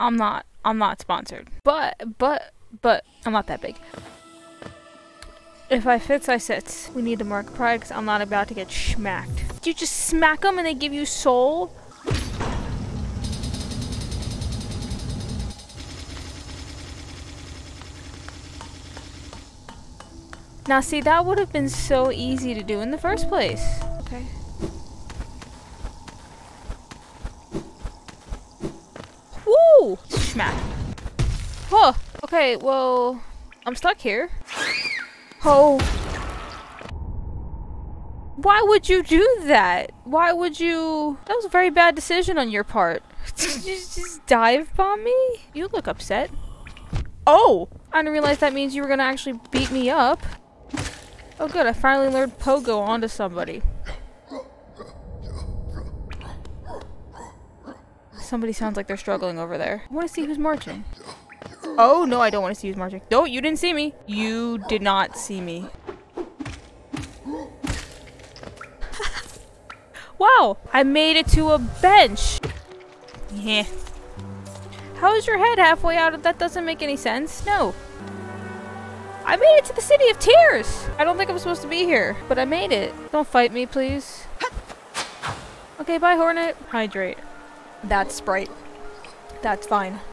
I'm not. I'm not sponsored. But, but, but, I'm not that big. If I fits, I sits. We need to mark pride because I'm not about to get smacked. You just smack them and they give you soul? Now see, that would have been so easy to do in the first place. Woo! Smack. Oh, okay, well, I'm stuck here. Oh. Why would you do that? Why would you... That was a very bad decision on your part. Did you just dive bomb me? You look upset. Oh! I didn't realize that means you were gonna actually beat me up. Oh good, I finally learned pogo onto somebody. Somebody sounds like they're struggling over there. I want to see who's marching. Oh, oh no, I don't want to see who's marching. No, you didn't see me. You did not see me. wow, I made it to a bench. Yeah. How is your head halfway out of that? Doesn't make any sense. No. I made it to the City of Tears. I don't think I'm supposed to be here, but I made it. Don't fight me, please. Okay, bye, Hornet. Hydrate. That's Sprite. That's fine.